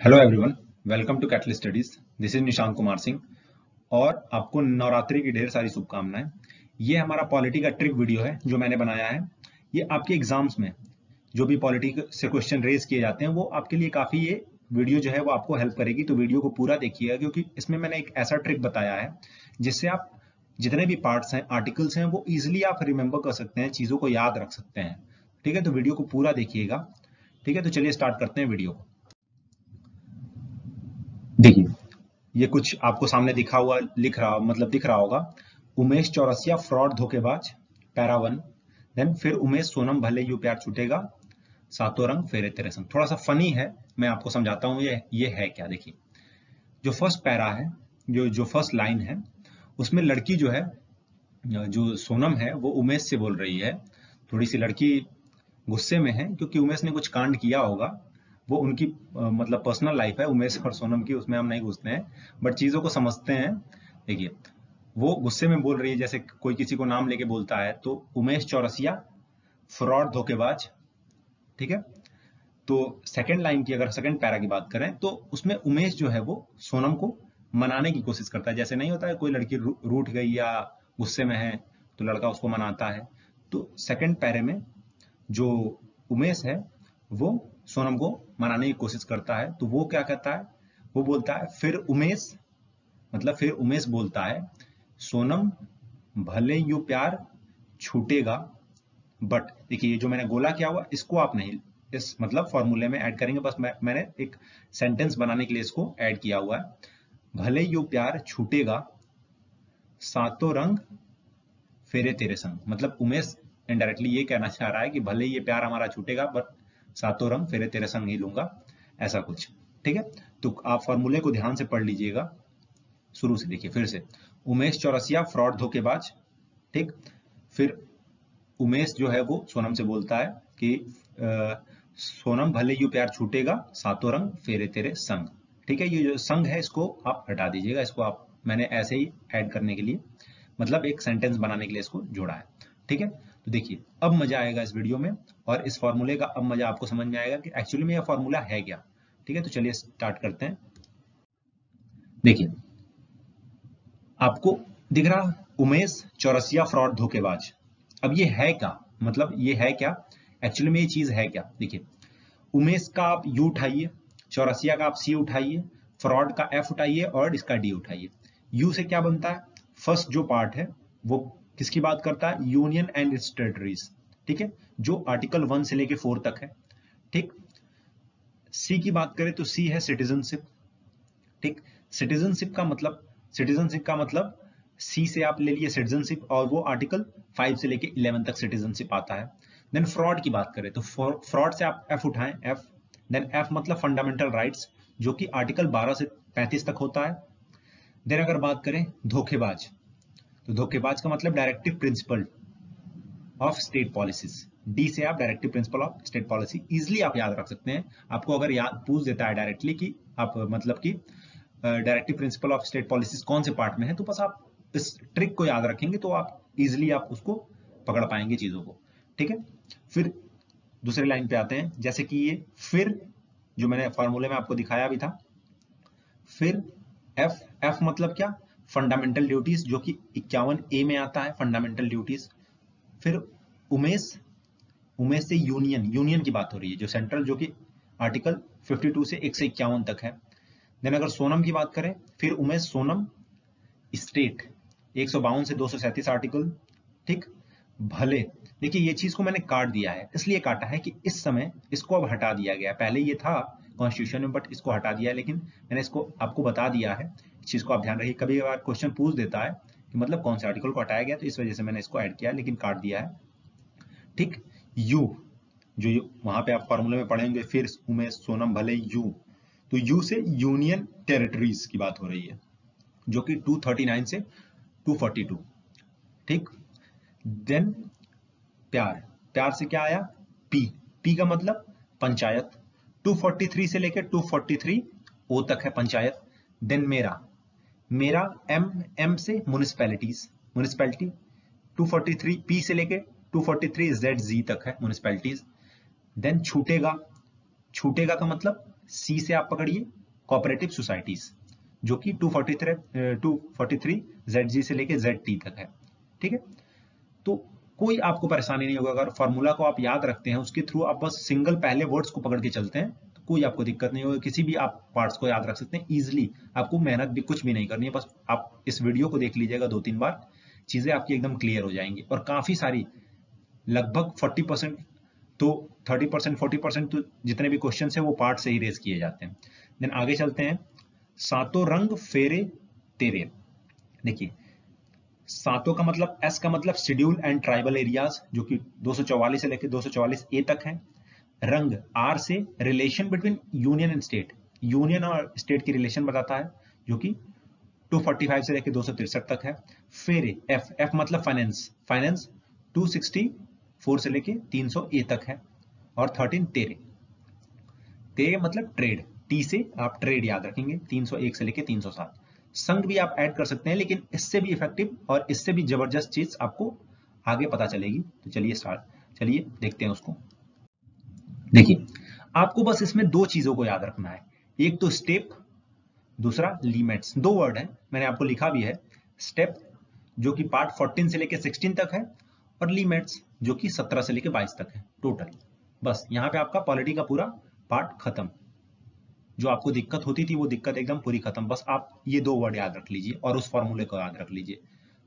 Hello everyone welcome to cattle studies this is Nishant Kumar Singh और आपको नवरात्रि की ढेर सारी शुभकामनाएँ। ये हमारा पॉलिटी का ट्रिक वीडियो है जो मैंने बनाया है। ये आपके एग्ज़ाम्स में जो भी पॉलिटी से क्वेश्चन रेज किए जाते हैं, वो आपके लिए काफ़ी ये वीडियो जो है वो आपको हेल्प करेगी। तो वीडियो को पूरा देखिएगा, क्योंकि इसमें मैंने एक ऐसा ट्रिक बताया है, जिससे आप जितने भी पार्ट्स हैं, आर्टिकल्स हैं, वो इजिली आप रिमेंबर कर सकते हैं, चीज़ों को याद रख सकते हैं। ठीक है तो वीडियो को पूरा देखिएगा। ठीक है तो चलिए स्टार्ट करते हैं वीडियो को देखिए ये कुछ आपको सामने दिखा हुआ, लिख रहा मतलब दिख रहा होगा। उमेश चौरसिया फ्रॉड धोखेबाज, पैरा वन। देन फिर उमेश सोनम भले यू प्यार छूटेगा। सातों रंग फेरे तेरे संग। थोड़ा सा फनी है, मैं आपको समझाता हूँ ये ये है क्या, देखिए। जो फ़र्स्ट पैरा है, जो जो फ़र्स्ट लाइन है, उसमें लड़की जो है, जो सोनम है, वो उमेश से बोल रही है। थोड़ी सी लड़की गुस्से में है, क्योंकि उमेश ने कुछ कांड किया होगा। वो उनकी मतलब पर्सनल लाइफ है, उमेश और सोनम की, उसमें हम नहीं घुसते हैं बट चीज़ों को समझते हैं। देखिए, वो गुस्से में बोल रही है, जैसे कोई किसी को नाम लेके बोलता है तो उमेश चौरसिया, फ्रॉड, धोखेबाज, ठीक है? तो सेकंड लाइन की, अगर सेकंड पैरा की बात करें तो उसमें उमेश जो है, वो सोनम को मनाने की कोशिश करता है। जैसे नहीं होता है, कोई लड़की रूठ गई या गुस्से में है तो लड़का उसको मनाता है। तो सेकंड पैरे में जो उमेश है वो सोनम को मनाने की कोशिश करता है तो वो क्या कहता है? वो बोलता है फिर उमेश मतलब फिर उमेश बोलता है सोनम भले यू प्यार छूटेगा बट देखिए ये जो मैंने गोला किया हुआ इसको आप नहीं इस मतलब फॉर्मूले में ऐड करेंगे बस मैं, मैंने एक सेंटेंस बनाने के लिए इसको ऐड किया हुआ है भले यू प्यार छूटेगा सातों रंग फेरे तेरे संग मतलब उमेश इनडायरेक्टली ये कहना चाह रहा है कि भले ये प्यार हमारा छूटेगा बट सातों रंग फिर तेरे संग ही लूँगा ऐसा कुछ। ठीक है? तो आप फॉर्मूले को ध्यान से पढ़ लीजिएगा। शुरू से देखिए फिर से। उमेश चौरसिया फ्रॉड धोखेबाज। ठीक? फिर उमेश जो है वो सोनम से बोलता है कि आ, सोनम भले यू प्यार छूटेगा सातों रंग फेरे तेरे संग। ठीक है? ये जो संग है इसको आप हटा दीजिएगा। इसको आप मैंने ऐसे ही ऐड करने के लिए मतलब एक सेंटेंस बनाने के लिए इसको जोड़ा है। ठीक है? तो देखिए, अब मज़ा आएगा इस वीडियो में और इस फॉर्मूले का अब मज़ा आपको समझ में आएगा कि एक्चुअली में यह फॉर्मूला है क्या। ठीक है तो चलिए स्टार्ट करते हैं। देखिए, आपको दिख रहा उमेश चौरसिया फ्रॉड धोखेबाज। अब ये है क्या? मतलब ये है क्या? एक्चुअली में ये चीज़ है क्या? देखिए, उमेश का आप यू उठाइए, चौरसिया का आप सी उठाइए फ्रॉड का एफ़ उठाइए और इसका डी उठाइए। यू से क्या बनता है? फ़र्स्ट जो पार्ट है, वो किसकी बात करता है? यूनियन एंड इट्स टेरिटरीज ठीक है? जो आर्टिकल वन से लेके फोर तक है। ठीक? सी की बात करें तो सी है सिटीजनशिप ठीक? सिटीजनशिप का मतलब सिटीजनशिप का मतलब सी से आप ले लिए सिटीजनशिप और वो आर्टिकल फाइव से लेके इलेवन तक सिटीजनशिप आता है। देन फ्रॉड की बात करें तो फ्रॉड से आप एफ़ उठाएँ एफ़ देन एफ़ मतलब फंडामेंटल राइट्स जो कि आर्टिकल 12 से 35 तक होता है। देन अगर बात करें, धोखेबाज। तो धोखेबाज का मतलब directive principle of state policies D से आप directive principle of state policy easily आप याद रख सकते हैं। आपको अगर याद, पूछ देता है डायरेक्टली कि आप मतलब कि directive principle of state policies कौन से पार्ट में है तो बस आप इस ट्रिक को याद रखेंगे तो आप इजिली आप उसको पकड़ पाएँगे चीज़ों को। ठीक है? फिर दूसरे लाइन पे आते हैं। जैसे कि ये फिर, जो मैंने फॉर्मूले में आपको दिखाया भी था, फिर एफ़ एफ़ मतलब क्या? फंडामेंटल ड्यूटीज़ जो कि इक्यावन ए में आता है फंडामेंटल ड्यूटीज़ फिर उमेश उमेश से यूनियन एक की बात हो रही है, जो सेंट्रल जो कि आर्टिकल 52 से एक तक है। देन अगर सोनम की बात करें, फिर उमेश सोनम स्टेट एक सौ बावन से दो आर्टिकल ठीक? भले। देखिए, ये चीज़ को मैंने काट दिया है, इसलिए काटा है कि इस समय इसको अब हटा दिया गया पहले ये था कॉन्स्टिट्यूशन में बट इसको हटा दिया है। लेकिन मैंने इसको आपको बता दिया है, इस चीज़ को आप ध्यान रखिए। कभी कभार क्वेश्चन पूछ देता है कि मतलब कौन से आर्टिकल को हटाया गया तो इस वजह से मैंने इसको ऐड किया, लेकिन काट दिया है। ठीक? यू, जो वहाँ पे आप फॉर्मूले में पढ़ेंगे, फिर उमेश सोनम भले यू। तो यू से यूनियन टेरिटरीज की बात हो रही है, जो कि 239 से 242 ठीक? देन प्यार। प्यार से क्या आया? पी पी का मतलब पंचायत। 243 से लेकर 243 ओ तक है पंचायत। देन मेरा। मेरा एम एम से म्यूनिसपैलिटीज म्यूनिसपैलिटी 243 पी से लेके 243 जेड जी तक है म्यूनिसपैलिटीज देन छूटेगा। छूटेगा का मतलब सी से आप पकड़िए कोऑपरेटिव सोसाइटीज जो कि 243 243 जेड से लेके जेड टी तक है। ठीक है? तो कोई आपको परेशानी नहीं होगा। अगर फॉर्मूला को आप याद रखते हैं, उसके थ्रू आप बस सिंगल पहले वर्ड्स को पकड़ के चलते हैं तो कोई आपको दिक्कत नहीं होगी। किसी भी आप पार्ट्स को याद रख सकते हैं इजिली आपको मेहनत भी कुछ भी नहीं करनी है, बस आप इस वीडियो को देख लीजिएगा दो तीन बार, चीज़ें आपकी एकदम क्लियर हो जाएँगी। और काफ़ी सारी, लगभग 40 परसेंट तो 30 परसेंट फोर्टी परसेंट तो जितने भी क्वेश्चन है, वो पार्ट से ही रेज किए जाते हैं। देन आगे चलते हैं। सातों रंग फेरे तेरे। देखिए सातों का मतलब एस का मतलब शेड्यूल एंड ट्राइबल एरियाज़ जो कि 244 से लेकर 244 ए तक है। रंग आर से relation between union and state union और स्टेट की रिलेशन बताता है, जो कि 245 से लेकर दो तक है। फिर एफ़ एफ़ मतलब फाइनेंस फाइनेंस 264 से लेके 300 ए तक है। और 13 तेरे तेरे मतलब ट्रेड टी से आप ट्रेड याद रखेंगे 301 से लेके 307 संघ भी आप ऐड कर सकते हैं, लेकिन इससे भी इफ़ेक्टिव और इससे भी ज़बरदस्त चीज़ आपको आगे पता चलेगी। तो चलिए स्टार्ट चलिए देखते हैं उसको। देखिए, आपको बस इसमें दो चीज़ों को याद रखना है। एक तो स्टेप दूसरा लिमिट्स दो वर्ड है, मैंने आपको लिखा भी है। स्टेप जो कि पार्ट 14 से लेकर 16 तक है, और लिमिट्स जो कि 17 से लेकर 22 तक है टोटल बस, यहाँ पे आपका पॉलिटी का पूरा पार्ट खत्म। जो आपको दिक्कत होती थी, वो दिक्कत एकदम पूरी खत्म। बस आप ये दो वर्ड याद रख लीजिए और उस फॉर्मूले को याद रख लीजिए।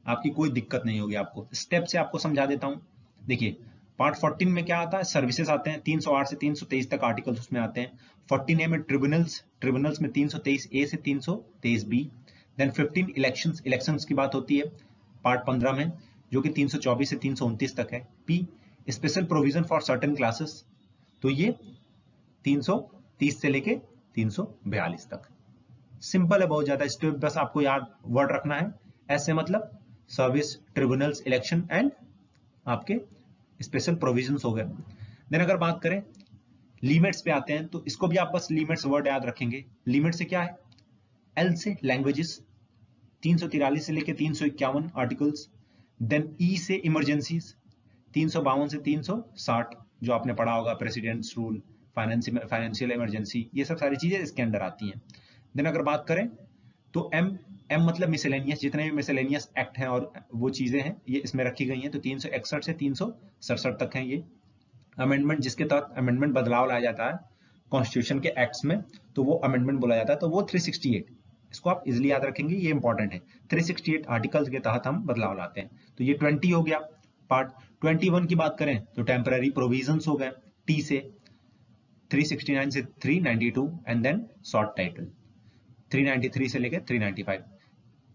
आपकी कोई दिक्कत नहीं होगी आपको। स्टेप से आपको समझा देता हूँ। देखिए पार्ट 14 में क्या आता है? सर्विसेज़ आते हैं 308 से 323 तक आर्टिकल्स उसमें आते हैं। 14 ए में ट्रिब्यूनल्स ट्रिब्यूनल्स में 323 ए से 323 बी देन 15 इलेक्शंस इलेक्शंस की बात होती है पार्ट 15 में, जो कि 324 से 329 तक है। P special provision for certain classes तो ये 330 से लेके 342 तक। सिंपल है, बहुत ज़्यादा स्टेप बस आपको याद वर्ड रखना है। ऐसे मतलब सर्विस ट्रिब्यूनल्स इलेक्शन एंड आपके स्पेशल प्रोविज़न हो गए। देन अगर बात करें लिमिट्स पे आते हैं तो इसको भी आप बस लिमिट्स वर्ड याद रखेंगे। लिमिट से क्या है? एल से लैंग्वेजेस तीन से लेकर तीन आर्टिकल्स देन ई से इमरजेंसीज तीन सौ बावन से तीन सौ साठ, जो आपने पढ़ा होगा प्रेसिडेंट्स रूल फाइनेंशियल इमरजेंसी ये सब सारी चीज़ें इसके अंदर आती हैं। देन अगर बात करें तो एम एम मतलब मिसलेनियस जितने भी मिसलेनियस एक्ट हैं और वो चीज़ें हैं, ये इसमें रखी गई हैं तो तीन से तीन तक हैं ये। अमेंडमेंट जिसके तहत अमेंडमेंट बदलाव लाया जाता है कॉन्स्टिट्यूशन के एक्ट्स में तो वो अमेंडमेंट बोला जाता है तो वो 368 इसको आप इजिली याद रखेंगे, ये इंपॉर्टेंट है। 368 आर्टिकल्स के तहत हम बदलाव लाते हैं। तो ये 20 हो गया पार्ट 21 की बात करें तो टेम्पररी प्रोविजंस हो गए टी से। 369 से 392 एंड देन शॉर्ट टाइटल 393 से लेकर 395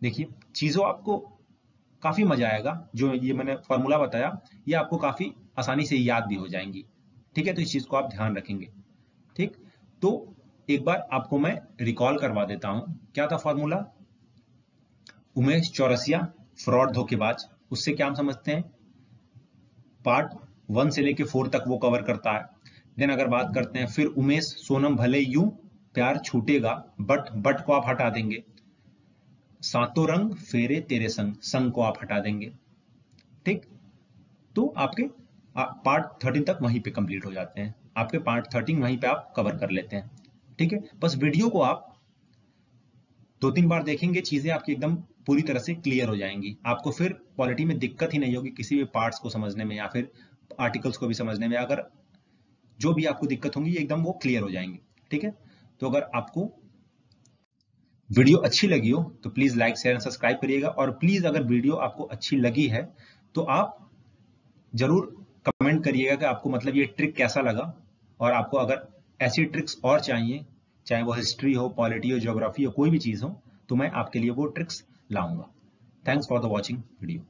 देखिए, चीज़ों आपको काफ़ी मज़ा आएगा, जो ये मैंने फॉर्मूला बताया, ये आपको काफ़ी आसानी से याद भी हो जाएँगी। ठीक है तो इस चीज़ को आप ध्यान रखेंगे। ठीक तो एक बार आपको मैं रिकॉल करवा देता हूँ। क्या था फॉर्मूला उमेश चौरसिया फ्रॉड धोखेबाज उससे क्या हम समझते हैं? पार्ट वन से लेके फोर तक वो कवर करता है। देन अगर बात करते हैं, फिर उमेश सोनम भले यू प्यार छूटेगा बट बट को आप हटा देंगे। सातों रंग फेरे तेरे संग संग को आप हटा देंगे। ठीक? तो आपके पार्ट थर्टीन तक वहीं पे कंप्लीट हो जाते हैं। आपके पार्ट थर्टीन वहीं पे आप कवर कर लेते हैं। ठीक है? बस वीडियो को आप दो तीन बार देखेंगे, चीज़ें आपकी एकदम पूरी तरह से क्लियर हो जाएँगी। आपको फिर क्वालिटी में दिक्कत ही नहीं होगी किसी भी पार्ट्स को समझने में या फिर आर्टिकल्स को भी समझने में। अगर जो भी आपको दिक्कत होंगी एकदम वो क्लियर हो जाएँगे। ठीक है? तो अगर आपको वीडियो अच्छी लगी हो तो please like share and subscribe करिएगा। और प्लीज़ अगर वीडियो आपको अच्छी लगी है तो आप ज़रूर कमेंट करिएगा कि आपको मतलब ये ट्रिक कैसा लगा। और आपको अगर ऐसी ट्रिक्स और चाहिए, चाहे वो हिस्ट्री हो पॉलिटी हो ज्योग्राफी हो, कोई भी चीज़ हो तो मैं आपके लिए वो ट्रिक्स लाऊँगा। Thanks for the watching video